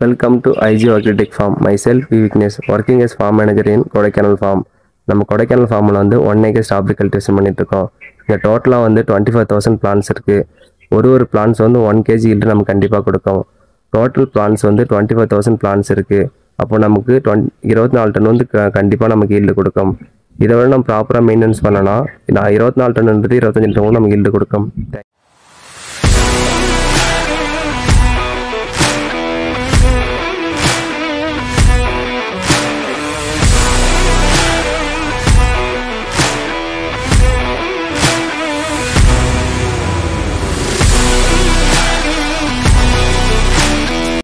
Welcome to IG architect farm myself V Vignesh working as farm manager in Kodaikanal farm நம்ம கொடைக்கானல் ஃபார்மில் வந்து one acre strawberry cultivation பண்ணிட்டு இருக்கோம் இங்கே டோட்டலாக வந்து டுவெண்ட்டி ஃபைவ் தௌசண்ட் பிளான்ஸ் இருக்குது ஒரு ஒரு பிளான்ஸ் வந்து ஒன் கேஜி ஈல்டு நம்ம கண்டிப்பாக கொடுக்கும் டோட்டல் பிளான்ஸ் வந்து டுவெண்ட்டி ஃபைவ் தௌசண்ட் பிளான்ஸ் இருக்குது அப்போ நமக்கு டுவெண்ட் இருபத்தி நாலு டன் வந்து கண்டிப்பாக நமக்கு ஈல்டு கொடுக்கும். இதை விட நம்ம ப்ராப்பராக மெயின்டெனன்ஸ் பண்ணனா நான் இருபத்தி நாலு டன் இருபத்தஞ்சு டன் நமக்கு ஈல்டு கொடுக்கும்.